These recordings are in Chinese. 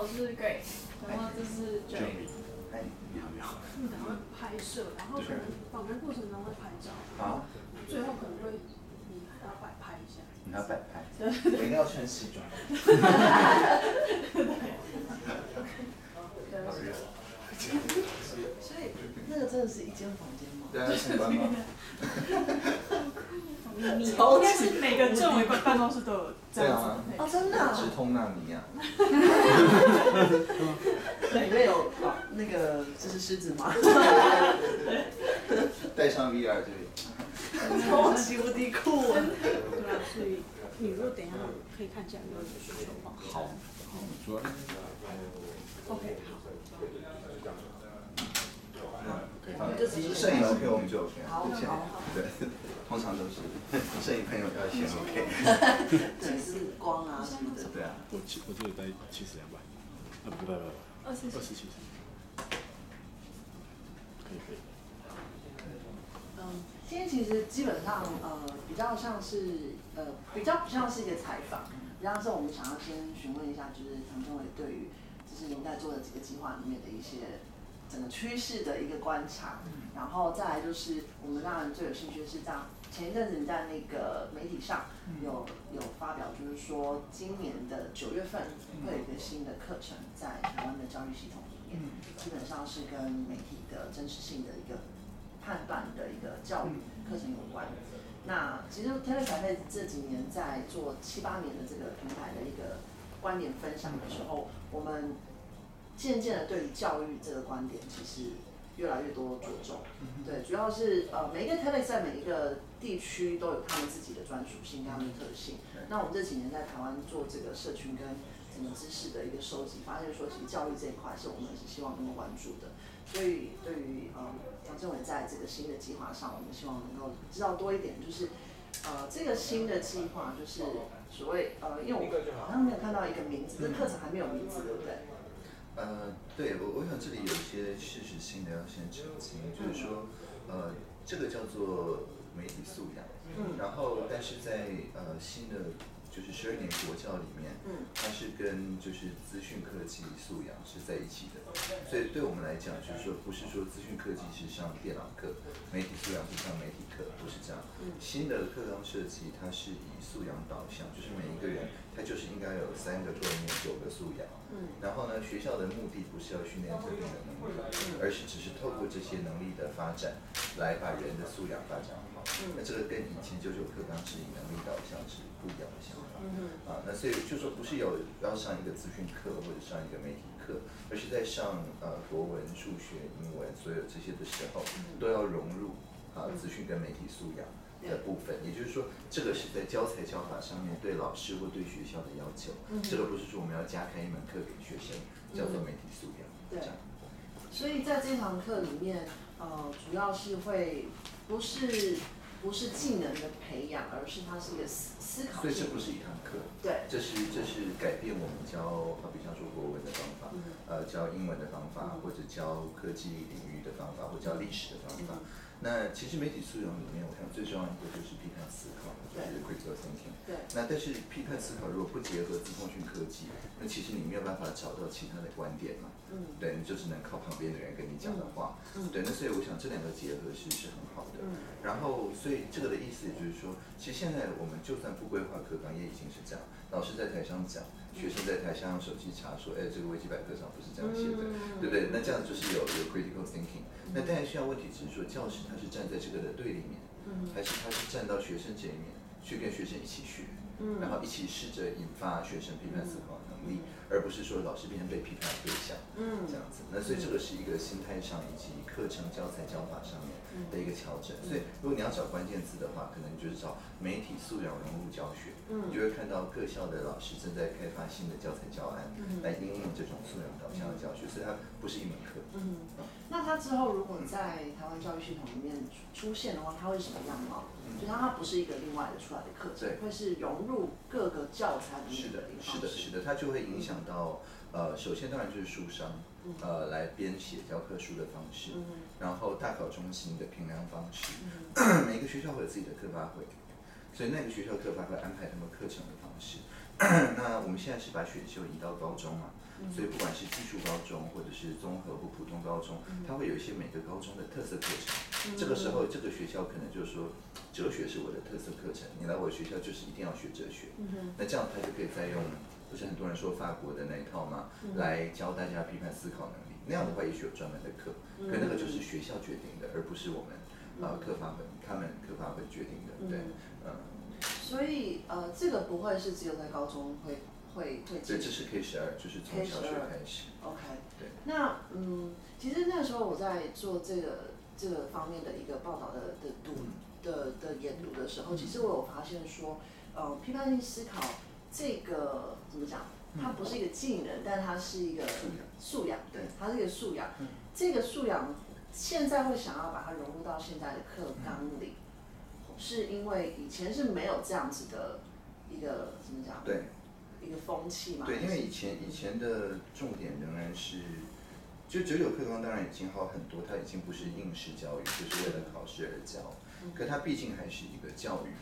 我是 Grace，然后这是 Joy。哎，你好，你好。然后拍摄，然后可能访谈过程中会拍照，好，最后可能会你还要摆拍一下。你要摆拍，我应该要穿西装。好热。所以那个真的是一间房间吗？对啊，参观 应该是每个政委办办公室都有这样啊子。哦，真的、啊？直通纳尼亚。里面有啊那个这是狮子吗？带上 VR 这里。超级无敌酷！对啊，所以你如果等一下可以看一下有没有需求的话。好。主要。OK，好。就只是摄影 OK，我们就 OK。好好对，通常都是 摄影朋友要先 OK。对，是光啊什么的。对啊。我七，我这个带七十两百，啊不不不不，二十二十七十，可以可以。嗯，今天其实基本上呃比较像是呃比较不像是一个采访，比较是我们想要先询问一下，就是唐政委对于就是您在做的几个计划里面的一些整个趋势的一个观察，然后再来就是我们让人最有兴趣的是这样，前一阵子你在那个媒体上有有发表，就是说今年的九月份会有一个新的课程在台湾的教育系统里面，基本上是跟媒体的真实性的一个判断的一个教育课程有关。那其实 t e l e 在这几年在做七八年的这个平台的一个观点分享的时候，我们渐渐的对于教育这个观点其实越来越多着重。对，主要是呃每一个 t e l e 在每一个地区都有他们自己的专属性、他们的特性。那我们这几年在台湾做这个社群跟整个知识的一个收集，发现说其实教育这一块是我们是希望能够关注的。所以对于呃杨政委在这个新的计划上，我们希望能够知道多一点，就是呃这个新的计划就是所谓呃，因为我好像没有看到一个名字，这课程还没有名字，对不对？呃，对我，我想这里有一些事实性的要先澄清，就是说，呃，这个叫做媒体素养，嗯。然后但是在呃新的就是十二年国教里面，嗯它是跟就是资讯科技素养是在一起的，所以对我们来讲，就是说不是说资讯科技是上电脑课，媒体素养是上媒体课，不是这样。嗯新的课纲设计它是以素养导向，就是每一个人他就是应该有三个概念九个素养。嗯然后呢，学校的目的不是要训练特定的能力，而是只是透过这些能力的发展，来把人的素养发展好。那这个跟以前九九课纲是以能力导向是不一样的想法。啊，那所以就说不是有要上一个资讯课或者上一个媒体课，而是在上呃国文、数学、英文所有这些的时候，都要融入啊资讯跟媒体素养。的部分，也就是说，这个是在教材教法上面对老师或对学校的要求。这个不是说我们要加开一门课给学生，叫做媒体素养。对这样。所以在这堂课里面，呃，主要是会不是不是技能的培养，而是它是一个思思考性所以这不是一堂课，对，这是这是改变我们教，好比方说国文的方法，呃，教英文的方法，或者教科技领域的方法，或教历史的方法。那其实媒体素养里面，我想最重要一个就是批判思考，就是 critical thinking。对。那但是批判思考如果不结合资通讯科技，那其实你没有办法找到其他的观点嘛。嗯对，你就只能靠旁边的人跟你讲的话。嗯对，那所以我想这两个结合其实是很好的。嗯然后，所以这个的意思也就是说，其实现在我们就算不规划课纲，也已经是这样。老师在台上讲，学生在台上用手机查说，哎，这个维基百科上不是这样写的，嗯对不对？那这样就是有有 critical thinking。那当然需要问题只是说，教师他是站在这个的对立面，还是他是站到学生这一面，去跟学生一起学，然后一起试着引发学生批判思考力，而不是说老师变成被批判的对象。嗯这样子，那所以这个是一个心态上以及课程教材教法上面的一个调整。所以如果你要找关键字的话，可能你就是找媒体素养融入教学，嗯你就会看到各校的老师正在开发新的教材教案，来应用这种素养导向的教学，所以它不是一门课。嗯，那它之后如果在台湾教育系统里面出现的话，它会什么样貌？就是它不是一个另外的出来的课程对，会是融入各个教材里是的面的一，个是的。是的，它就会影响到呃，首先当然就是书商，呃，来编写教科书的方式，然后大考中心的评量方式，每个学校会有自己的课发会，所以那个学校课发会安排他们课程的方式。那我们现在是把选修移到高中嘛，所以不管是技术高中或者是综合或普通高中，它会有一些每个高中的特色课程。这个时候，这个学校可能就是说，哲学是我的特色课程，你来我学校就是一定要学哲学。那这样他就可以再用，不是很多人说法国的那一套嘛，来教大家批判思考能力。那样的话，也许有专门的课，可那个就是学校决定的，而不是我们呃课法本他们课法本决定的，对，嗯。所以呃，这个不会是只有在高中会会会对，这是 K 十二，就是从小学开始。OK，对。那嗯，其实那时候我在做这个这个方面的一个报道的的读的的研读的时候，其实我有发现说，呃，批判性思考这个怎么讲？它不是一个技能，但它是一个素养，对，它是一个素养。这个素养现在会想要把它融入到现在的课纲里，是因为以前是没有这样子的一个怎么讲？对。一个风气嘛。对，因为以前以前的重点仍然是，就九九课纲当然已经好很多，它已经不是应试教育，就是为了考试而教，可它毕竟还是一个教育，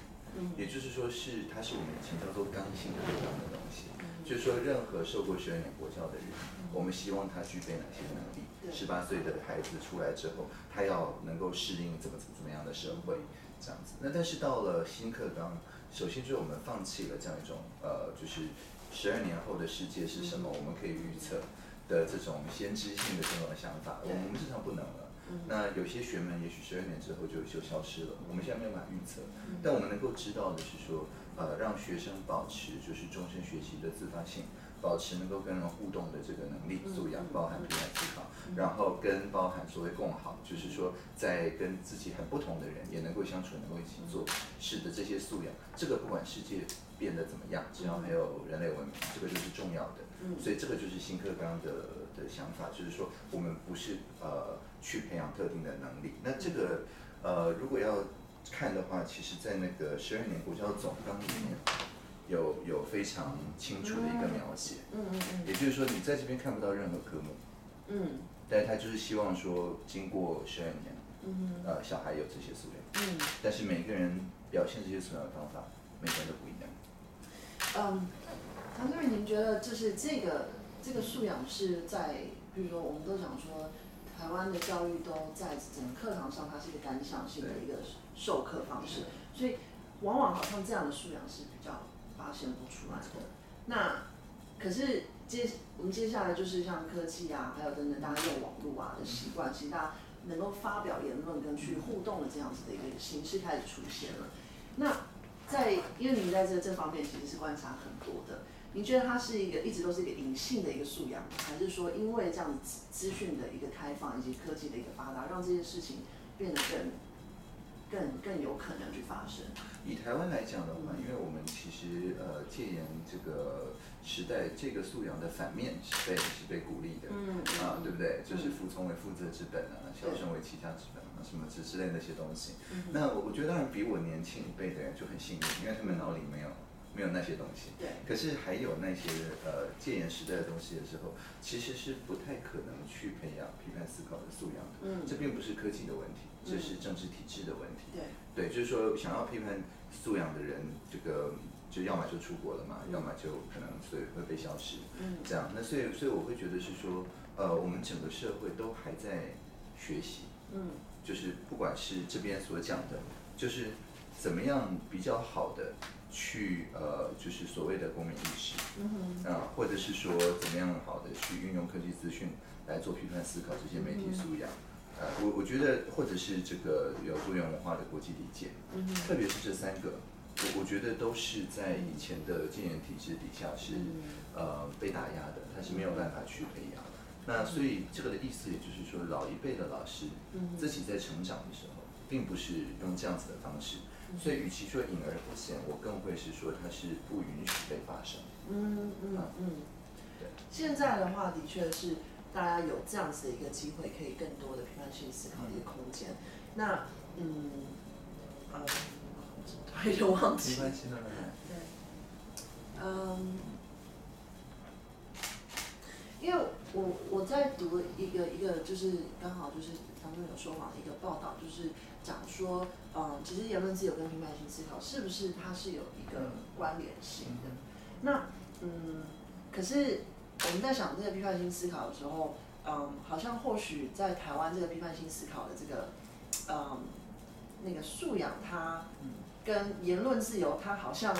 也就是说是它是我们以前叫做刚性的课纲的东西，就是说任何受过十二年国教的人，我们希望他具备哪些能力？十八岁的孩子出来之后，他要能够适应怎么怎么怎么样的社会，这样子。那但是到了新课纲，首先就是我们放弃了这样一种呃，就是十二年后的世界是什么，我们可以预测的这种先知性的这种想法，我们至少不能了。那有些学门也许十二年之后就就消失了，我们现在没有办法预测，但我们能够知道的是说，呃，让学生保持就是终身学习的自发性。保持能够跟人互动的这个能力素养，包含批判思考，然后跟包含所谓共好，就是说在跟自己很不同的人也能够相处，能够一起做事的这些素养，这个不管世界变得怎么样，只要没有人类文明，这个就是重要的。所以这个就是新课纲的的想法，就是说我们不是呃去培养特定的能力。那这个呃如果要看的话，其实在那个十二年国教总纲里面。有有非常清楚的一个描写，嗯嗯嗯，也就是说你在这边看不到任何科目，嗯，但他就是希望说经过十二年，嗯呃，小孩有这些素养，嗯，但是每个人表现这些素养的方法，每个人都不一样。嗯，唐主任，您觉得就是这个这个素养是在，比如说我们都讲说，台湾的教育都在整个课堂上，它是一个单向性的一个授课方式，所以往往好像这样的素养是比较。发现不出来的，那可是接我们接下来就是像科技啊，还有等等，大家用网络啊的习惯，其实大家能够发表言论跟去互动的这样子的一个形式开始出现了。那在因为您在这这方面其实是观察很多的，您觉得它是一个一直都是一个隐性的一个素养，还是说因为这样子资讯的一个开放以及科技的一个发达，让这件事情变得更更更有可能去发生？以台湾来讲的话，因为我们其实呃戒严这个时代，这个素养的反面是被是被鼓励的，嗯啊，对不对？就是服从为负责之本啊，孝顺为其家之本啊，什么之之类那些东西。那我我觉得当然比我年轻一辈的人就很幸运，因为他们脑里没有没有那些东西。对。可是还有那些呃戒严时代的东西的时候，其实是不太可能去培养批判思考的素养的。嗯。这并不是科技的问题，这是政治体制的问题。对。对，就是说想要批判。素养的人，这个就要么就出国了嘛，要么就可能所以会被消失。嗯，这样，那所以所以我会觉得是说，呃，我们整个社会都还在学习。嗯，就是不管是这边所讲的，就是怎么样比较好的去呃，就是所谓的公民意识。啊，或者是说怎么样好的去运用科技资讯来做批判思考这些媒体素养。呃，我我觉得，或者是这个有多元文化的国际理解，特别是这三个，我我觉得都是在以前的禁言体制底下是呃被打压的，他是没有办法去培养。那所以这个的意思，也就是说，老一辈的老师自己在成长的时候，并不是用这样子的方式，所以与其说隐而不显，我更会是说它是不允许被发生。嗯嗯嗯，对。现在的话，的确是。大家有这样子的一个机会，可以更多的批判性思考的一个空间。那，嗯，呃，有点忘记。没关系，慢慢来。对。嗯，因为我我在读一个一个就是刚好就是当中有说网的一个报道，就是讲说，嗯，其实言论自由跟批判性思考是不是它是有一个关联性的？那，嗯，可是。我们在想这个批判性思考的时候，嗯，好像或许在台湾这个批判性思考的这个，嗯，那个素养，它跟言论自由，它好像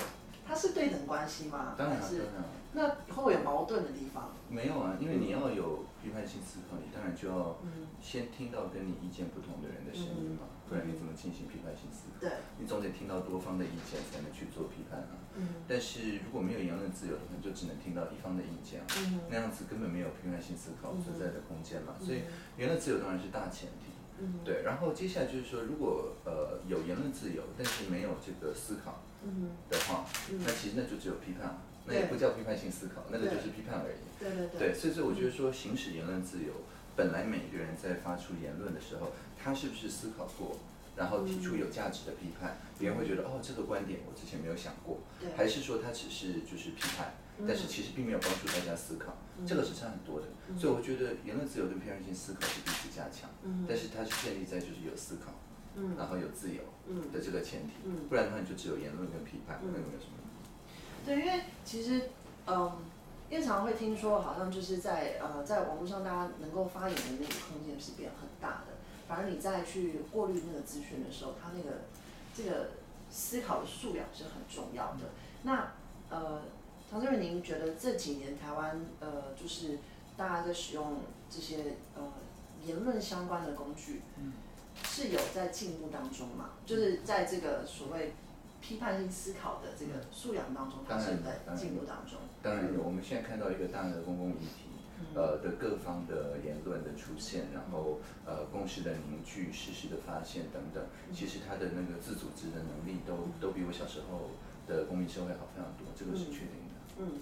它是对等关系吗？当然是当然啊。那会不会有矛盾的地方？没有啊，因为你要有批判性思考，你当然就要嗯先听到跟你意见不同的人的声音嘛，不然你怎么进行批判性思考？对，你总得听到多方的意见才能去做批判啊。嗯但是如果没有言论自由的话，你就只能听到一方的意见啊，嗯那样子根本没有批判性思考存在的空间嘛。嗯所以言论自由当然是大前提。嗯对，然后接下来就是说，如果呃有言论自由，但是没有这个思考嗯，的话，嗯那其实那就只有批判了，那也不叫批判性思考，那个就是批判而已。对对对，所以所以我觉得说，行使言论自由，本来每个人在发出言论的时候，他是不是思考过，然后提出有价值的批判，别人会觉得哦，这个观点我之前没有想过，对，还是说他只是就是批判，但是其实并没有帮助大家思考，这个是差很多的。所以我觉得言论自由跟批判性思考是彼此加强，嗯但是它是建立在就是有思考，嗯。然后有自由嗯。的这个前提嗯，不然的话你就只有言论跟批判，嗯。那有没有什么。对，因为其实，嗯，因为常常会听说，好像就是在呃，在网络上大家能够发言的那个空间是变很大的，反而你再去过滤那个资讯的时候，它那个这个思考的素养是很重要的。那呃，唐先生，您觉得这几年台湾呃，就是大家在使用这些呃言论相关的工具，嗯是有在进步当中吗？就是在这个所谓批判性思考的这个素养当中，它当然是在进步当中。当然有，我们现在看到一个大的公共议题，呃的各方的言论的出现，然后呃共识的凝聚、事实的发现等等，其实他的那个自组织的能力都都比我小时候的公民社会好非常多，这个是确定的。嗯，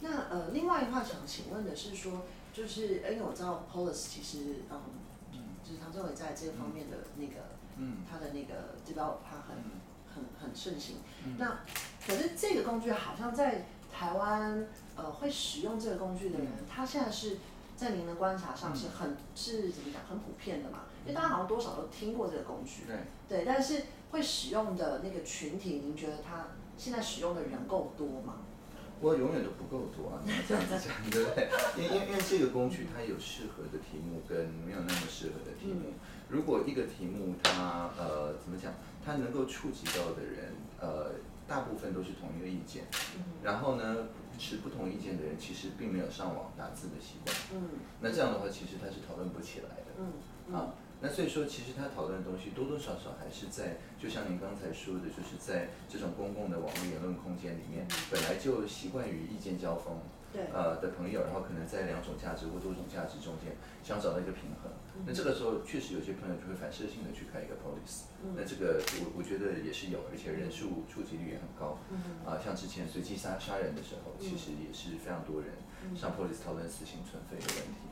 那呃，另外的话想请问的是说，就是因为我知道 Polis 其实嗯，就是唐政委在这方面的那个嗯。他的那个 develop 他很嗯很很盛行。嗯那可是这个工具好像在台湾呃会使用这个工具的人，他现在是在您的观察上是很是怎么讲很普遍的嘛？因为大家好像多少都听过这个工具，对。对，但是会使用的那个群体，您觉得他现在使用的人够多吗？我永远都不够多啊，你要这样子讲，对不对？因因因为这个工具它有适合的题目跟没有那么适合的题目。如果一个题目它呃怎么讲，它能够触及到的人呃大部分都是同一个意见，然后呢持不同意见的人其实并没有上网打字的习惯，嗯。那这样的话其实它是讨论不起来的。嗯嗯。啊，那所以说，其实他讨论的东西多多少少还是在，就像您刚才说的，就是在这种公共的网络言论空间里面，本来就习惯于意见交锋，对。呃的朋友，然后可能在两种价值或多种价值中间想找到一个平衡。那这个时候确实有些朋友就会反射性的去开一个 police，那这个我我觉得也是有，而且人数触及率也很高。啊，像之前随机杀杀人的时候，其实也是非常多人上 police 讨论死刑存废的问题。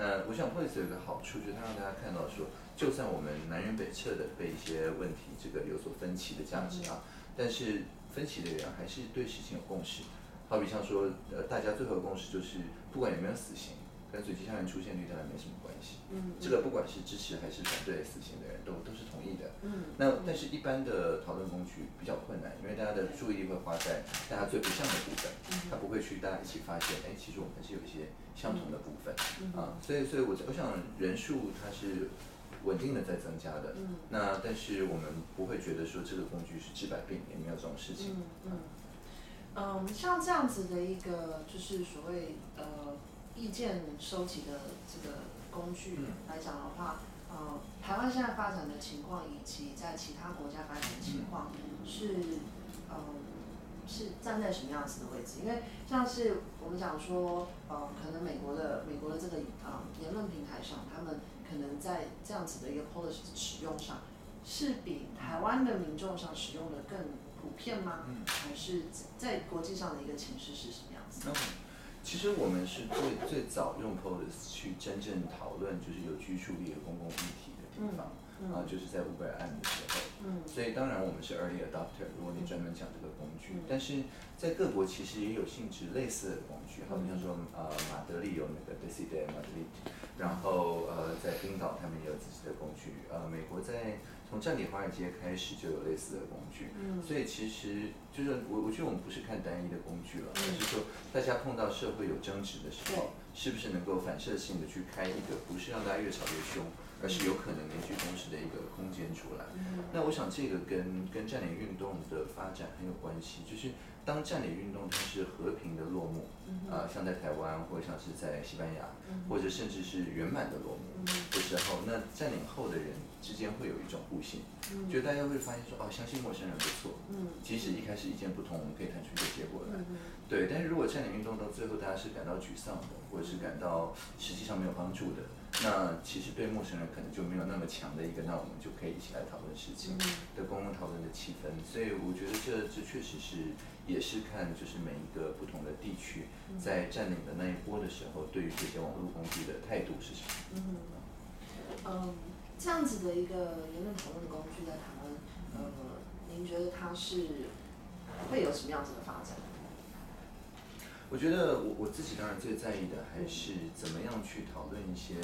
那我想 police 有一个好处，就是它让大家看到说，就算我们南辕北辙的被一些问题这个有所分歧的价值啊，但是分歧的人还是对事情有共识。好比像说，呃，大家最后的共识就是，不管有没有死刑，跟随机杀人出现率当然没什么关系。嗯这个不管是支持还是反对死刑的人都都是同意的。嗯那但是，一般的讨论工具比较困难，因为大家的注意力会花在大家最不像的部分，他不会去大家一起发现，哎，其实我们是有一些相同的部分啊。所以，所以我我想人数它是稳定的在增加的。那但是我们不会觉得说这个工具是治百病，也没有这种事情。嗯嗯嗯，像这样子的一个就是所谓呃意见收集的这个工具来讲的话，呃，台湾现在发展的情况以及在其他国家发展的情况是嗯、是站在什么样子的位置？因为像是我们讲说，呃，可能美国的美国的这个呃言论平台上，他们可能在这样子的一个 policy 使用上，是比台湾的民众上使用的更普遍吗？还是在国际上的一个情势是什么样子？嗯其实我们是最最早用 POLIS 去真正讨论就是有居住力的公共议题的地方，啊，就是在乌贝尔案的时候。嗯所以当然我们是 early adopter，如果你专门讲这个工具，但是在各国其实也有性质类似的工具，好比像说呃马德里有那个德里，然后呃，在冰岛他们也有自己的工具，呃，美国在从占领华尔街开始就有类似的工具，嗯所以其实就是我我觉得我们不是看单一的工具了，而是说大家碰到社会有争执的时候，是不是能够反射性的去开一个不是让大家越吵越凶，而是有可能凝聚共识的一个空间出来。那我想这个跟跟占领运动的发展很有关系，就是当占领运动它是和平的落幕，啊、像在台湾或者像是在西班牙，或者甚至是圆满的落幕的时候，那占领后的人之间会有一种互信，就大家会发现说，哦，相信陌生人不错，嗯即使一开始意见不同，我们可以谈出一个结果来，对。但是如果占领运动到最后大家是感到沮丧的，或者是感到实际上没有帮助的，那其实对陌生人可能就没有那么强的一个，那我们就可以一起来讨论事情的公共讨论的气氛。所以我觉得这这确实是也是看就是每一个不同的地区在占领的那一波的时候，对于这些网络工具的态度是什么。嗯，这样子的一个言论讨论的工具在台湾，呃，您觉得它是会有什么样子的发展？我觉得我我自己当然最在意的还是怎么样去讨论一些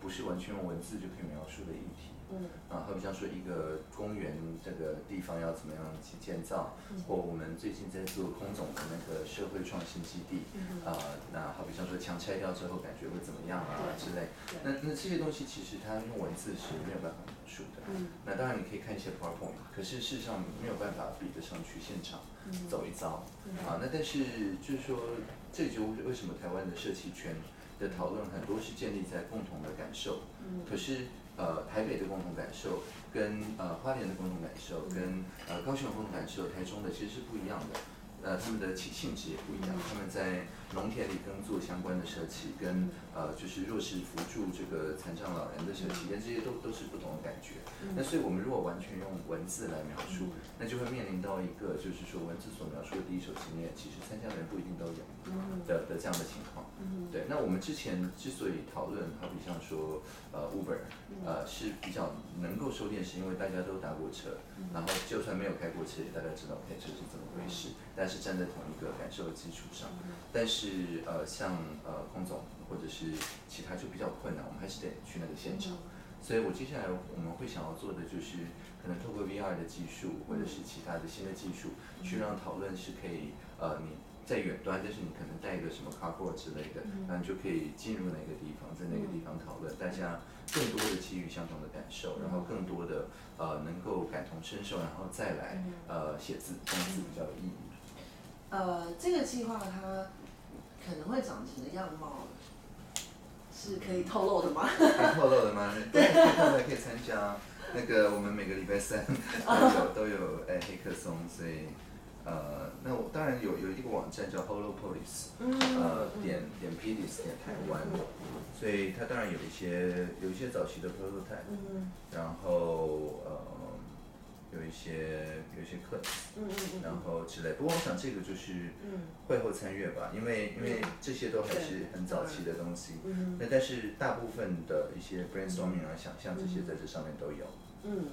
不是完全用文字就可以描述的议题。嗯。啊，好比像说一个公园这个地方要怎么样去建造，或我们最近在做空总的那个社会创新基地，啊，那好比像说墙拆掉之后感觉会怎么样啊之类，那那这些东西其实它用文字是没有办法描述的。那当然你可以看一些 PowerPoint，可是事实上没有办法比得上去现场走一遭。啊，那但是就是说，这就是为什么台湾的社企圈的讨论很多是建立在共同的感受，可是呃台北的共同感受跟呃花莲的共同感受跟呃高雄的共同感受，台中的其实是不一样的。呃，他们的起性质也不一样，他们在农田里耕作相关的社企，跟呃就是弱势扶助这个残障老人的社企，跟这些都都是不同的感觉。那所以我们如果完全用文字来描述，那就会面临到一个就是说文字所描述的第一手经验，其实参加的人不一定都有的的这样的情况。对，那我们之前之所以讨论，好比像说呃 Uber，呃是比较能够收电，是因为大家都搭过车，然后就算没有开过车，也大概知道开车是怎么回事，但是站在同一个感受的基础上。但是呃像呃空总或者是其他就比较困难，我们还是得去那个现场。所以我接下来我们会想要做的就是，可能透过 VR 的技术或者是其他的新的技术，去让讨论是可以呃你在远端，但是你可能带一个什么 cardboard 之类的，那你就可以进入哪个地方，在那个地方讨论，大家更多的基于相同的感受，然后更多的呃能够感同身受，然后再来呃写字，这样子比较有意义。呃，这个计划它可能会长成的样貌是可以透露的吗？可以透露的吗？对，可以参加。那个我们每个礼拜三 都有都有哎黑客松，所以呃，那我当然有有一个网站叫 Holopolis，呃点点 Pedis 点台湾，所以它当然有一些有一些早期的 prototype，然后呃有一些有一些课嗯嗯嗯，然后之类。不过我想这个就是会后参阅吧，因为因为这些都还是很早期的东西。那但是大部分的一些 brainstorming 啊、想象这些在这上面都有。嗯，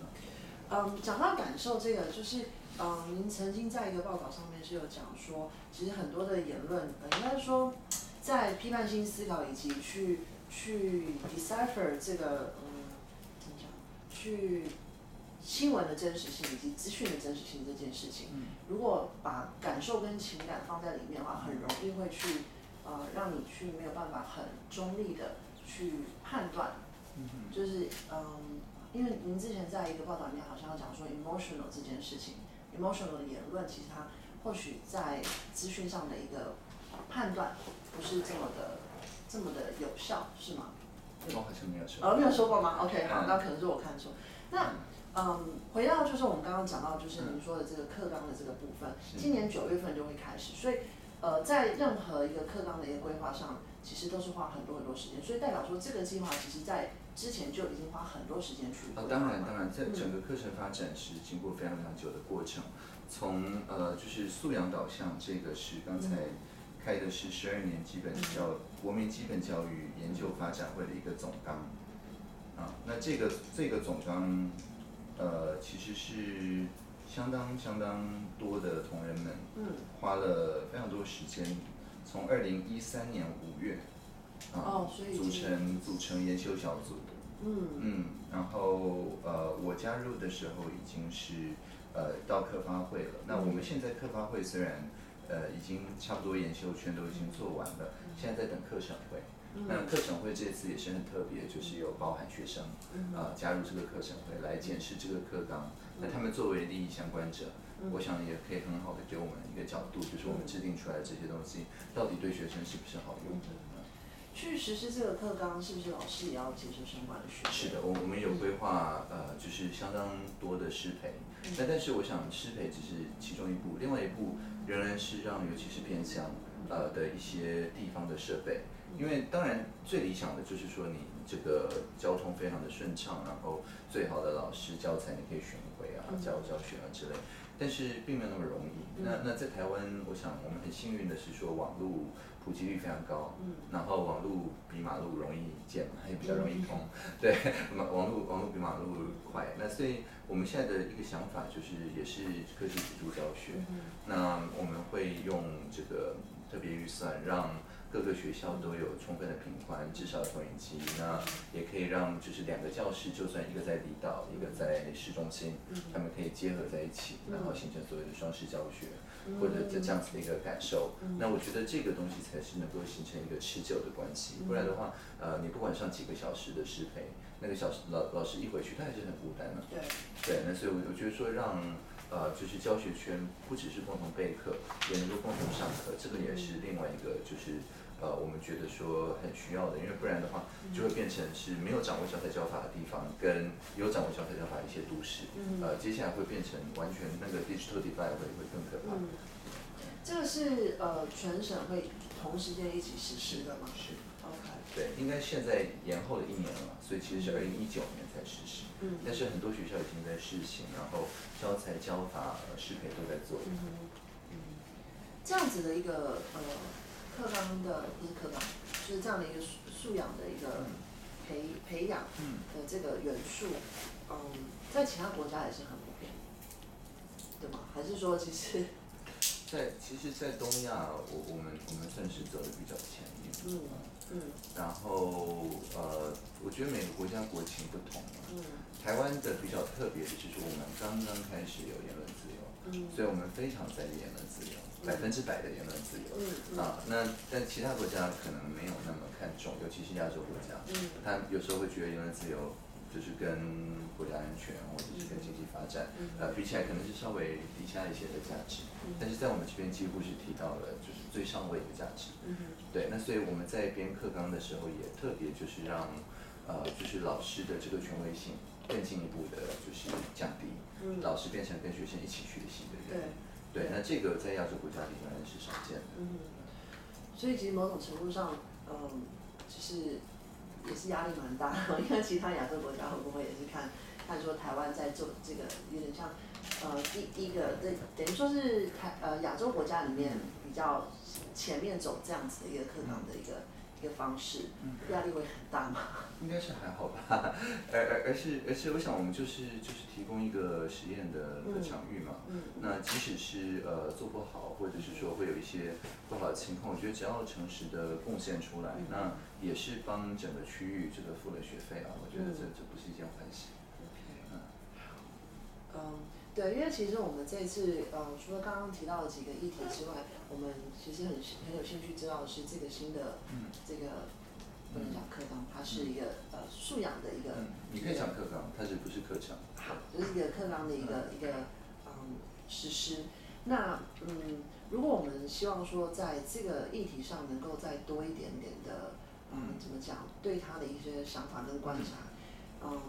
嗯，讲到感受这个，就是嗯，您曾经在一个报道上面是有讲说，其实很多的言论，呃，应该说在批判性思考以及去去 decipher 这个嗯怎么讲，去新闻的真实性以及资讯的真实性这件事情，如果把感受跟情感放在里面的话，很容易会去呃让你去没有办法很中立的去判断，就是嗯。因为您之前在一个报道里面好像讲说 emotional 这件事情，emotional 的言论其实它或许在资讯上的一个判断不是这么的这么的有效，是吗？我好像没有说。呃，没有说过吗？OK，好，那可能是我看错。那嗯，回到就是我们刚刚讲到就是您说的这个课纲的这个部分，今年九月份就会开始，所以呃，在任何一个课纲的一个规划上，其实都是花很多很多时间，所以代表说这个计划其实在。之前就已经花很多时间去啊，当然当然，在整个课程发展是经过非常非常久的过程。从呃，就是素养导向，这个是刚才开的是十二年基本教国民基本教育研究发展会的一个总纲啊。那这个这个总纲，呃，其实是相当相当多的同仁们嗯花了非常多时间，从二零一三年五月啊组成组成研修小组。嗯嗯，然后呃，我加入的时候已经是呃到科发会了。那我们现在科发会虽然呃已经差不多研修圈都已经做完了，现在在等课程会。那课程会这次也是很特别，就是有包含学生啊、呃加入这个课程会来检视这个课纲。那他们作为利益相关者，我想也可以很好的给我们一个角度，就是我们制定出来的这些东西到底对学生是不是好用的。嗯去实施这个课纲，是不是老师也要接受相关的训练？是的，我我们有规划，呃，就是相当多的师培。那但是我想师培只是其中一步，另外一步仍然是让，尤其是偏乡呃的一些地方的设备，因为当然最理想的就是说你这个交通非常的顺畅，然后最好的老师教材你可以巡回啊、教教学啊之类。但是并没有那么容易。那那在台湾，我想我们很幸运的是说网络普及率非常高，然后网络比马路容易建嘛，也比较容易通，对，网网络网络比马路快。那所以我们现在的一个想法就是，也是科技辅助教学。那我们会用这个特别预算让。各个学校都有充分的频宽，至少投影机，那也可以让就是两个教室，就算一个在离岛，一个在市中心，他们可以结合在一起，然后形成所谓的双师教学，或者这这样子的一个感受。那我觉得这个东西才是能够形成一个持久的关系，不然的话，呃，你不管上几个小时的师培，那个小时老老师一回去，他还是很孤单的。对。对，那所以我我觉得说让。呃，就是教学圈不只是共同备课，也能够共同上课，这个也是另外一个就是呃，我们觉得说很需要的，因为不然的话就会变成是没有掌握教材教法的地方，跟有掌握教材教法的一些都市，呃，接下来会变成完全那个 digital divide 会会更可怕。这个是呃全省会同时间一起实施的吗？是。应该现在延后了一年了，所以其实是二零一九年才实施。嗯。但是很多学校已经在试行，然后教材教法、适培都在做。嗯这样子的一个呃课纲的不是课纲，就是这样的一个素素养的一个培培养的这个元素，嗯，在其他国家也是很普遍，对吗？还是说其实？在其实，在东亚，我我们我们算是走的比较前面。嗯嗯。然后呃，我觉得每个国家国情不同嘛。嗯。台湾的比较特别的就是我们刚刚开始有言论自由，嗯。所以我们非常在意言论自由，百分之百的言论自由。嗯嗯。啊，那但其他国家可能没有那么看重，尤其是亚洲国家。嗯。他有时候会觉得言论自由就是跟国家安全或者是跟经济发展，呃，比起来可能是稍微低下一些的价值。但是在我们这边几乎是提到了就是最上位的价值。对，那所以我们在编课纲的时候也特别就是让呃就是老师的这个权威性更进一步的就是降低，老师变成跟学生一起学习的人。对。对，那这个在亚洲国家里仍然是少见的。嗯。所以其实某种程度上，嗯，就是也是压力蛮大，因为其他亚洲国家会不会也是看看说台湾在做这个有点像。呃，第第一个，对等于说是台呃亚洲国家里面比较前面走这样子的一个课堂的一个一个方式，压力会很大吗？应该是还好吧，而而而是而是我想我们就是就是提供一个实验的的场域嘛，那即使是呃做不好，或者是说会有一些不好的情况，我觉得只要诚实的贡献出来，那也是帮整个区域这个付了学费啊，我觉得这这不是一件坏事。嗯，对，因为其实我们这次呃，除了刚刚提到的几个议题之外，我们其实很很有兴趣知道的是这个新的这个不能讲课纲，它是一个呃素养的一个。你可以讲课纲，它是不是课程？好，就是一个课纲的一个一个嗯实施。那嗯，如果我们希望说在这个议题上能够再多一点点的嗯怎么讲，对他的一些想法跟观察，嗯。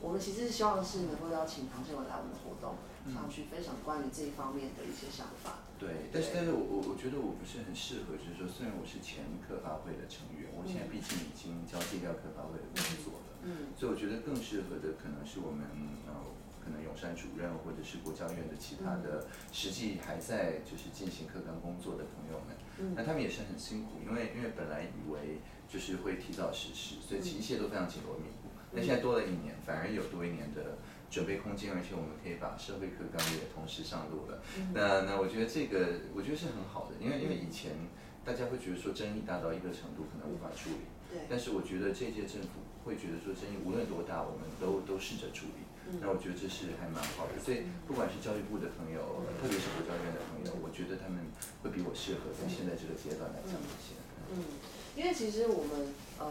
我们其实是希望是能够邀请唐建伟来我们的活动上去分享关于这一方面的一些想法。对，但是但是我我我觉得我不是很适合，就是说虽然我是前科发会的成员，我现在毕竟已经交接掉科发会的工作了，嗯，所以我觉得更适合的可能是我们呃可能永山主任或者是国教院的其他的实际还在就是进行课纲工作的朋友们，嗯。那他们也是很辛苦，因为因为本来以为就是会提早实施，所以其一切都非常紧锣密鼓。那现在多了一年，反而有多一年的准备空间，而且我们可以把社会课纲也同时上路了。那那我觉得这个我觉得是很好的，因为因为以前大家会觉得说争议大到一个程度，可能无法处理。对但是我觉得这届政府会觉得说争议无论多大，我们都都试着处理。那我觉得这是还蛮好的。所以不管是教育部的朋友，特别是国教院的朋友，我觉得他们会比我适合在现在这个阶段来讲这些。嗯，因为其实我们呃，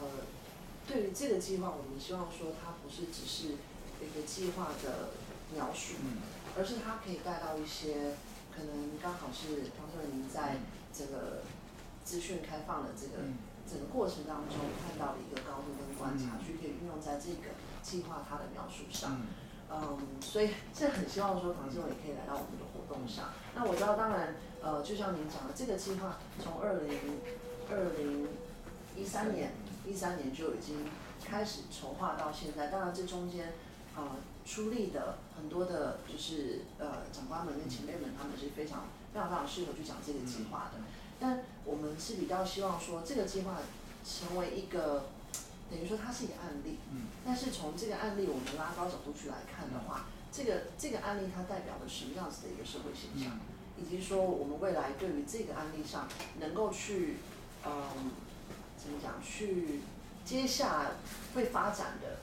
对于这个计划，我们希望说它不是只是一个计划的描述，嗯而是它可以带到一些可能刚好是唐主任您在这个资讯开放的这个嗯整个过程当中看到的一个高度跟观察，嗯去可以运用在这个计划它的描述上。嗯嗯，所以这很希望说唐志伟也可以来到我们的活动上。那我知道，当然，呃，就像您讲的，这个计划从二零二零一三年一三年就已经开始筹划到现在。当然，这中间呃出力的很多的，就是呃长官们跟前辈们，他们是非常非常非常适合去讲这个计划的。但我们是比较希望说，这个计划成为一个等于说它是一个案例。嗯但是从这个案例，我们拉高角度去来看的话，这个这个案例它代表了什么样子的一个社会现象，以及说我们未来对于这个案例上能够去，嗯，怎么讲，去接下来会发展的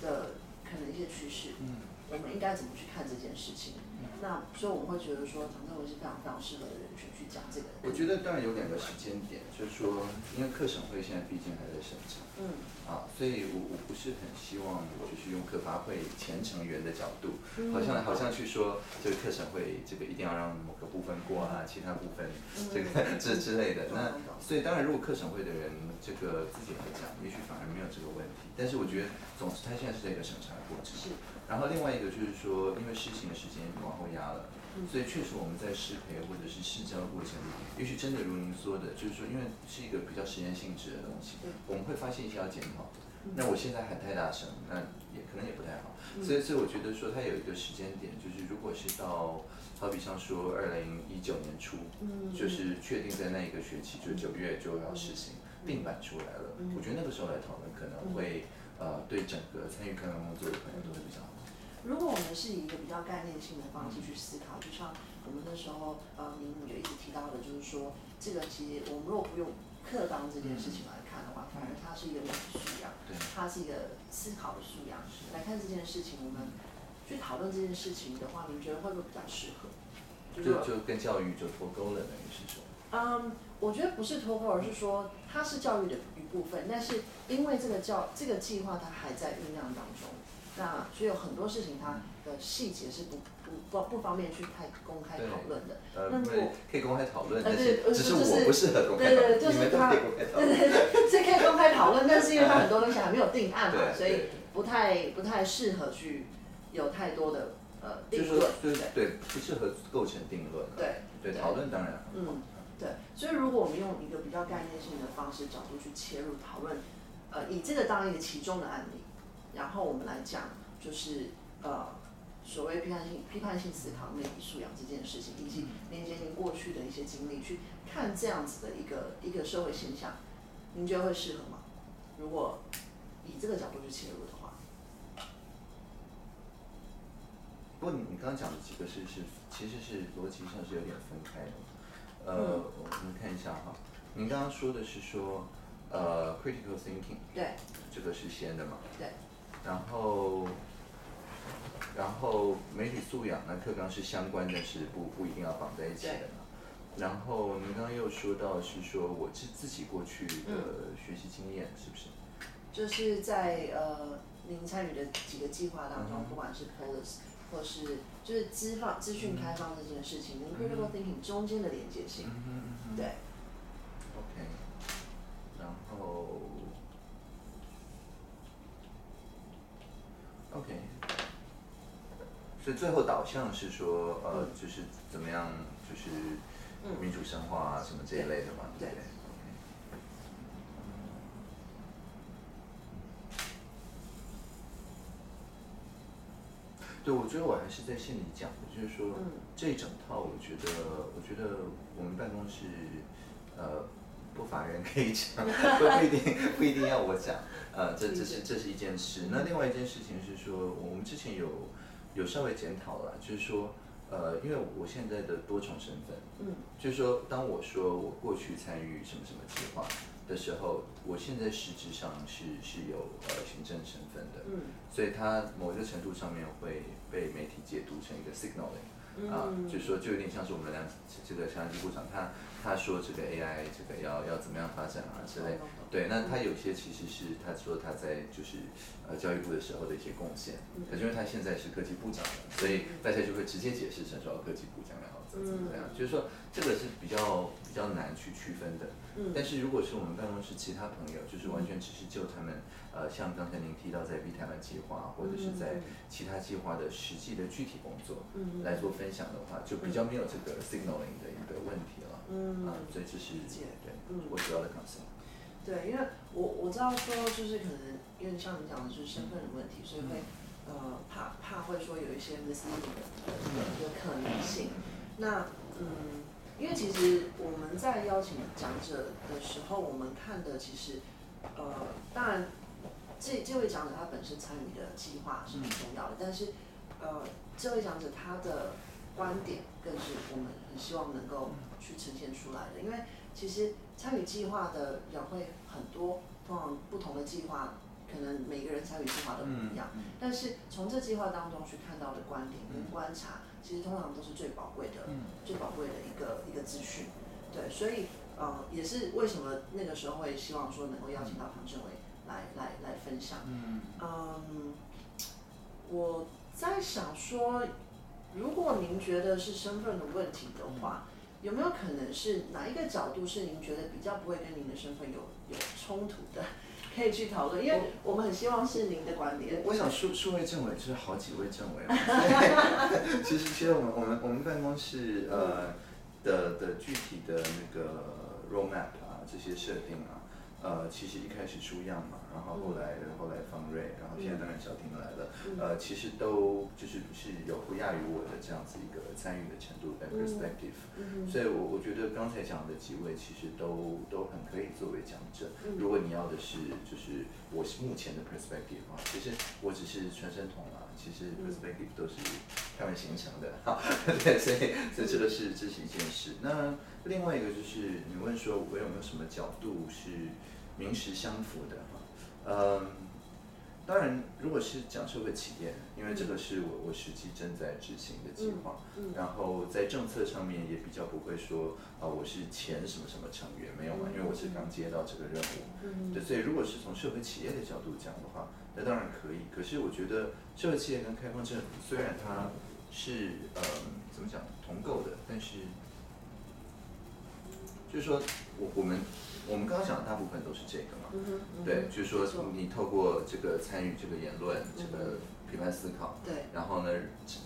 的可能一些趋势，嗯我们应该怎么去看这件事情？那所以我们会觉得说，唐正文是非常非常适合的人选去讲这个。我觉得当然有两个时间点，就是说，因为课程会现在毕竟还在审查，嗯啊，所以我我不是很希望就是用课发会前成员的角度，嗯好像好像去说这个课程会这个一定要让某个部分过啊，其他部分这个 这之类的。那所以当然，如果课程会的人这个自己来讲，也许反而没有这个问题。但是我觉得，总之他现在是在一个审查过程。是然后另外一个就是说，因为事情的时间往后压了，所以确实我们在适培或者是试教的过程里，也许真的如您说的，就是说，因为是一个比较实验性质的东西，我们会发现一些要检讨。那我现在喊太大声，那也可能也不太好。嗯所以，所以我觉得说它有一个时间点，就是如果是到，好比像说二零一九年初，嗯就是确定在那一个学期，就九月就要实行，定版出来了。嗯我觉得那个时候来讨论，可能会呃对整个参与课堂工作的朋友都会比较好。如果我们是以一个比较概念性的方式去思考，就像我们那时候呃，您有一直提到的，就是说这个其实我们如果不用课纲这件事情来看的话，反而它是一个媒体素养，对它是一个思考的素养来看这件事情，我们去讨论这件事情的话，您觉得会不会比较适合？就就跟教育就脱钩了，等于是说。嗯，我觉得不是脱钩，而是说它是教育的一部分，但是因为这个教这个计划它还在酝酿当中，那所以有很多事情它的细节是不不不不方便去太公开讨论的。呃，那如果可以公开讨论，呃但是只是是我不适合公开讨论，对对对，就你们都是它，可以公开讨 对论。对对，这可以公开讨论，但是因为他很多东西还没有定案嘛，所以不太不太适合去有太多的呃定论。，就是对，不适合构成定论。对对，对讨论当然。嗯，对，所以如果我们用一个比较概念性的方式角度去切入讨论，呃，以这个当一个其中的案例，然后我们来讲，就是呃，所谓批判性批判性思考、媒体素养这件事情，以及连接您过去的一些经历，去看这样子的一个一个社会现象，您觉得会适合吗？如果以这个角度去切入的话，不过你你刚刚讲的几个是是其实是逻辑上是有点分开的。呃，嗯我们看一下哈，您刚刚说的是说呃 critical thinking 对这个是先的嘛？对。然后，然后媒体素养那，课纲是相关的，是不不一定要绑在一起的嘛。然后您刚刚又说到是说我自自己过去的学习经验，是不是？就是在呃您参与的几个计划当中，嗯不管是 Polis 或是就是资放资讯开放这件事情，跟 critical thinking 中间的连接性。对，OK，然后 OK，所以最后导向是说，呃，嗯。就是怎么样，就是嗯。民主深化啊，什么这一类的嘛，对。不对。对？我觉得我还是在信里讲的，就是说、嗯。这一整套，我觉得，我觉得我们办公室，呃，不乏人可以讲，不 不一定不一定要我讲，呃，这这是这是一件事。那另外一件事情是说，我们之前有有稍微检讨了，就是说，呃，因为我现在的多重身份，嗯。就是说，当我说我过去参与什么什么计划的时候，我现在实质上是是有呃行政身份的，嗯。所以它某一个程度上面会被媒体解读成一个 signaling，啊，嗯就是说就有点像是我们两这个相机部长他他说这个 AI 这个要要怎么样发展啊之类。对，那他有些其实是他说他在就是呃教育部的时候的一些贡献，可是因为他现在是科技部长了，所以大家就会直接解释成说哦科技部长然后怎么怎么样，就是说这个是比较比较难去区分的。嗯但是如果是我们办公室其他朋友，就是完全只是就他们呃，像刚才您提到在 B 台湾计划，或者是在其他计划的实际的具体工作嗯来做分享的话，就比较没有这个 signaling 的一个问题了。嗯啊，所以这是对嗯我主要的 concern。对，因为我我知道说，就是可能因为像你讲的，就是身份的问题，所以会呃怕怕会说有一些 misleading 的可能性。那嗯，因为其实我们在邀请讲者的时候，我们看的其实呃，当然这这位讲者他本身参与的计划是很重要的，但是呃，这位讲者他的观点更是我们很希望能够去呈现出来的，因为其实参与计划的人会很多，通常不同的计划，可能每个人参与计划都不一样，但是从这计划当中去看到的观点跟观察，其实通常都是最宝贵的、最宝贵的一个一个资讯。对，所以呃，也是为什么那个时候会希望说能够邀请到唐政委来来来分享。嗯嗯，我在想说，如果您觉得是身份的问题的话，有没有可能是哪一个角度是您觉得比较不会跟您的身份有有冲突的，可以去讨论？因为我们很希望是您的观点。我想数数位政委就是好几位政委嘛，其实其实我们我们我们办公室呃的的具体的那个 roadmap 啊这些设定啊，呃其实一开始出样嘛，然后后来后来方瑞，然后现在当然小婷来了，呃其实都就是是有不亚于我的这样子一个参与的程度的 perspective，所以我我觉得刚才讲的几位其实都都很可以作为讲者，如果你要的是就是我是目前的 perspective 啊，其实我只是传声筒啊，其实 perspective 都是他们形成的，哈，对，所以所以这个是这是一件事。那另外一个就是你问说我有没有什么角度是名实相符的哈，嗯。当然，如果是讲社会企业，因为这个是我我实际正在执行的计划，然后在政策上面也比较不会说啊、我是前什么什么成员没有嘛，因为我是刚接到这个任务，对，所以如果是从社会企业的角度讲的话，那当然可以。可是我觉得社会企业跟开放政府虽然它是呃怎么讲同构的，但是就是说我我们我们刚刚讲的大部分都是这个嘛，对，就是说你透过这个参与这个言论，这个批判思考，对。然后呢，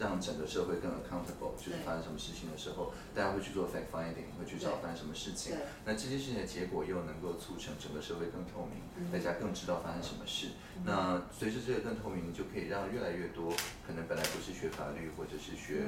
让整个社会更 accountable，就是发生什么事情的时候，大家会去做 fact finding，会去找发生什么事情。那这些事情的结果又能够促成整个社会更透明，大家更知道发生什么事。那随着这个更透明，就可以让越来越多可能本来不是学法律或者是学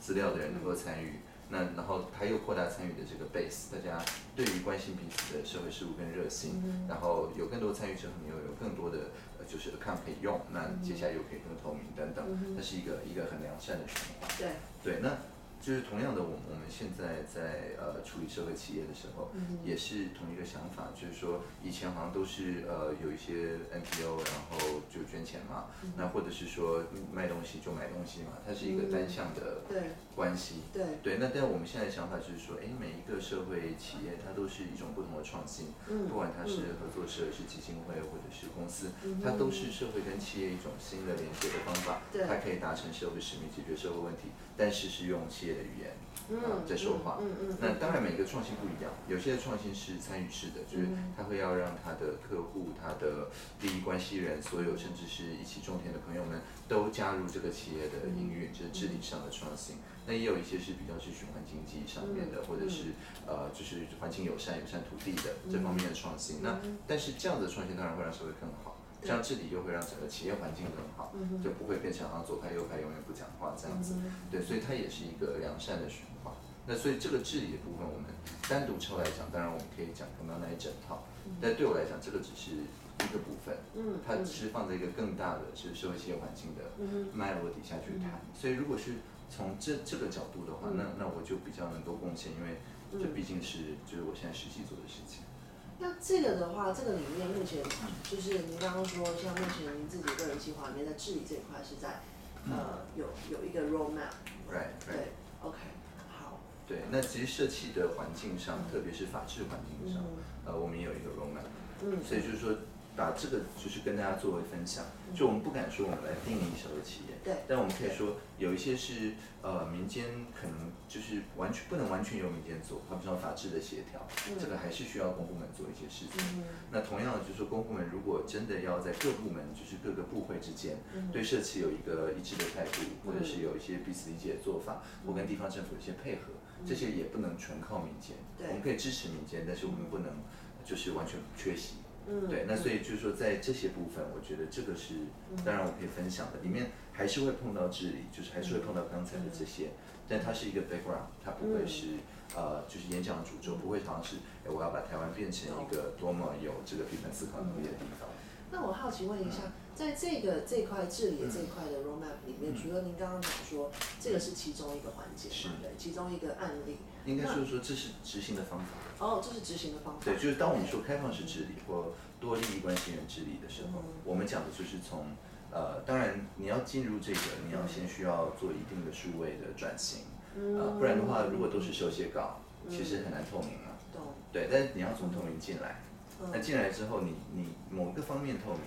资料的人能够参与。那然后他又扩大参与的这个 base，大家对于关心彼此的社会事务更热心，然后有更多参与者，可能又有更多的呃就是 account 可以用，那接下来又可以更透明等等，那是一个一个很良善的循环。对，对，那就是同样的，我们我们现在在呃处理社会企业的时候，也是同一个想法，就是说以前好像都是呃有一些 NPO，然后就捐钱嘛，那或者是说卖东西就买东西嘛，它是一个单向的对。关系。对。对，那但我们现在的想法就是说，哎，每一个社会企业它都是一种不同的创新，不管它是合作社、是基金会或者是公司，它都是社会跟企业一种新的连接的方法，对。它可以达成社会使命，解决社会问题，但是是用企业的语言。啊，在说话。嗯嗯那当然，每个创新不一样，有些创新是参与式的，就是他会要让他的客户、他的利益关系人、所有甚至是一起种田的朋友们都加入这个企业的营运，这是治理上的创新。那也有一些是比较是循环经济上面的，或者是呃，就是环境友善、友善土地的这方面的创新。那但是这样的创新当然会让社会更好。这样治理又会让整个企业环境更好，就不会变成啊左派右派永远不讲话这样子。对，所以它也是一个良善的循环。那所以这个治理的部分，我们单独抽来讲，当然我们可以讲刚刚那一整套，但对我来讲，这个只是一个部分，嗯它只是放在一个更大的是社会企业环境的脉络底下去谈。所以如果是从这这个角度的话，那那我就比较能够贡献，因为这毕竟是就是我现在实际做的事情。那这个的话，这个里面目前就是您刚刚说，像目前您自己个人计划里面在治理这一块是在呃有有一个 roadmap，Right, right. 对，OK，好，对，那其实社企的环境上，特别是法治环境上，嗯。呃，我们也有一个 roadmap，嗯，所以就是说，把这个就是跟大家作为分享。就我们不敢说我们来定义社会企业，对但我们可以说有一些是呃民间可能就是完全不能完全由民间做，比如说法治的协调，这个还是需要公部门做一些事情。嗯那同样的，就是说公部门如果真的要在各部门，就是各个部会之间，嗯对社企有一个一致的态度，或者是有一些彼此理解的做法，或跟地方政府有一些配合，这些也不能全靠民间。对我们可以支持民间，但是我们不能就是完全缺席。嗯。对，那所以就是说，在这些部分，我觉得这个是当然我可以分享的，里面还是会碰到治理，就是还是会碰到刚才的这些，但它是一个 background，它不会是呃就是演讲的主轴，不会好像是哎我要把台湾变成一个多么有这个批判思考能力的地方。那我好奇问一下，在这个这块治理的这块的 roadmap 里面，除了您刚刚讲说这个是其中一个环节对，其中一个案例，应该说说这是执行的方法。哦，这是执行的方法，对，就是当我们说开放式治理或多利益关系人治理的时候，嗯。我们讲的就是从呃，当然你要进入这个，你要先需要做一定的数位的转型，呃，不然的话，如果都是手写稿，其实很难透明嘛。懂，对，但是你要从透明进来，嗯。那进来之后，你你某个方面透明，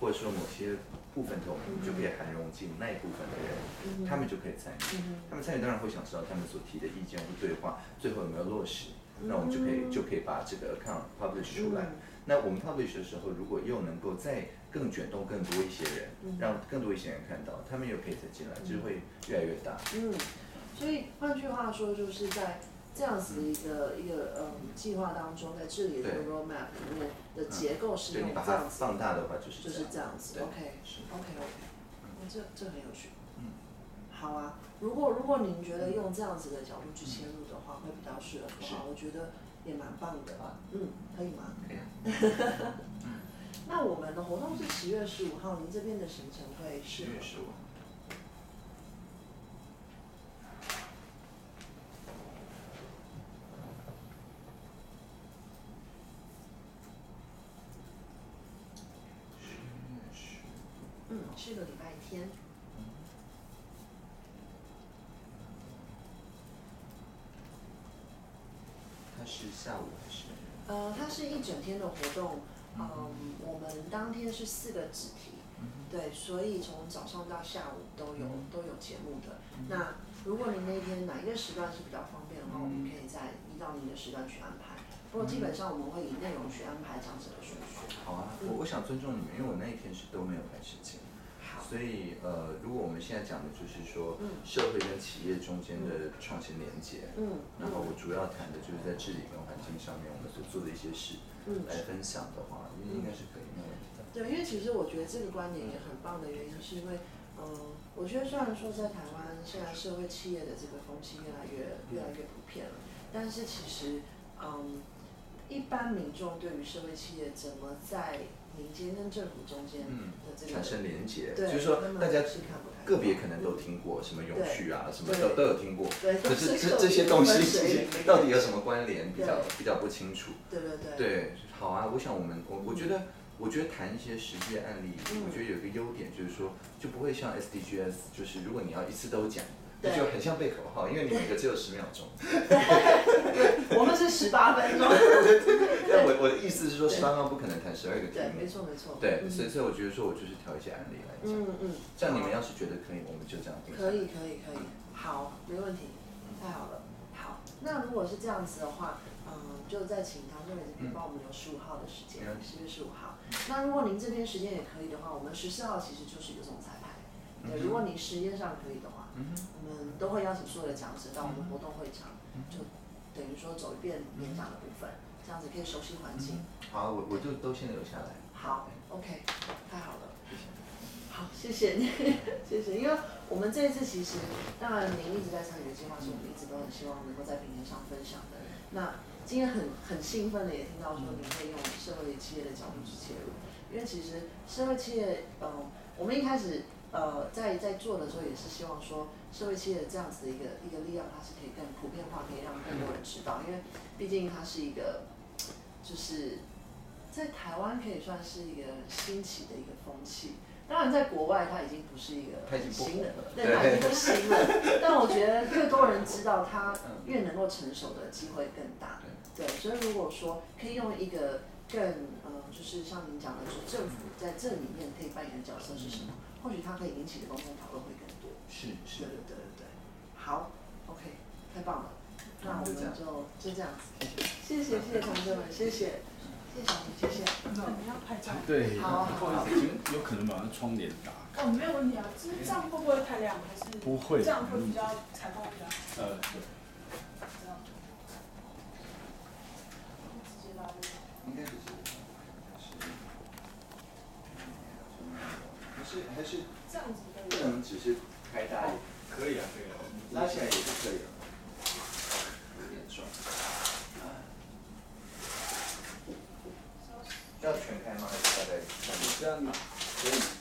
或者说某些部分透明，你就可以涵容进那一部分的人，他们就可以参与。他们参与当然会想知道他们所提的意见或对话最后有没有落实，那我们就可以就可以把这个 account publish 出来。那我们 publish 的时候，如果又能够再更卷动更多一些人，让更多一些人看到，他们又可以再进来，就是会越来越大。嗯，所以换句话说，就是在这样子的一个一个嗯计划当中，在这里的这个 roadmap 里面的结构是用这样子，放大的话，就是就是这样子对，OK 是 OK OK，哦这这很有趣。嗯好啊，如果如果您觉得用这样子的角度去切入的话，会比较适合的话，我觉得也蛮棒的啊。嗯，可以吗？可以啊。那我们的活动是十月十五号，您这边的行程会十是月十五。是个礼拜天。它是下午还是？呃，它是一整天的活动，嗯，我们当天是四个主题，对，所以从早上到下午都有都有节目的。那如果您那天哪一个时段是比较方便的话，我们可以再依照您的时段去安排。不过基本上我们会以内容去安排讲者的顺序。好啊，我我想尊重你们，因为我那一天是都没有排事情。好，所以呃，如果我们现在讲的就是说嗯。社会跟企业中间的创新连接，嗯。然后我主要谈的就是在治理跟环境上面我们所做的一些事，嗯。来分享的话，应该是可以没有问题的。对，因为其实我觉得这个观点也很棒的原因，是因为，嗯，我觉得虽然说在台湾现在社会企业的这个风气越来越越来越普遍了，但是其实，嗯，一般民众对于社会企业怎么在民间跟政府中间嗯的这个产生连结，就是说大家个别可能都听过什么永续啊，什么都都有听过，对可是这这些东西到底有什么关联，比较比较不清楚。对对对，对，好啊，我想我们我我觉得。我觉得谈一些实际案例，嗯我觉得有一个优点就是说，就不会像 SDGs，就是如果你要一次都讲，对就很像背口号，因为你每个只有十秒钟。我们是十八分钟，但我我的意思是说，十八分不可能谈十二个题对，没。错没错，对，嗯所以所以我觉得说，我就是挑一些案例来讲。嗯嗯，这样你们要是觉得可以，我们就这样定。可以可以可以，好，没问题，太好了。好，那如果是这样子的话，嗯，就再请唐经理这边帮我们留十五号的时间十月十五号。那如果您这边时间也可以的话，我们十四号其实就是一个总裁牌。对，如果你时间上可以的话，我们都会邀请所有的讲师到我们活动会场，就等于说走一遍演讲的部分，这样子可以熟悉环境。好，我我就都先留下来。好，OK，太好了。谢谢。好，谢谢你，谢谢。因为我们这一次其实，当然您一直在参与的计划是我们一直都很希望能够在平台上分享的。那今天很很兴奋的也听到说您会用社会企业的角度去切入，因为其实社会企业，嗯，我们一开始呃，在在做的时候也是希望说，社会企业的这样子的一个一个力量，它是可以更普遍化，可以让更多人知道，因为毕竟它是一个，就是在台湾可以算是一个兴起的一个风气。当然，在国外它已经不是一个新的对，它已经不新了。但我觉得越多人知道它，越能够成熟的机会更大。对，所以如果说可以用一个更呃，就是像您讲的，就是政府在这里面可以扮演的角色是什么？或许它可以引起的公众讨论会更多。是是对对对对对。好，OK，太棒了。那我们就就这样子，谢谢谢谢同学们，谢谢谢谢谢谢。你要拍照。对，好不好意思，请有可能把那窗帘打开。哦，没有问题啊，就是这样会不会太亮？还是不会这样会比较采光比较好。呃，对。这样直接拉入。应该是，还是还是这样子可不。能只是开大一点，可以啊，可以啊。拉起来也是可以的，有点爽。要全开吗？还是大概？这样可以可以。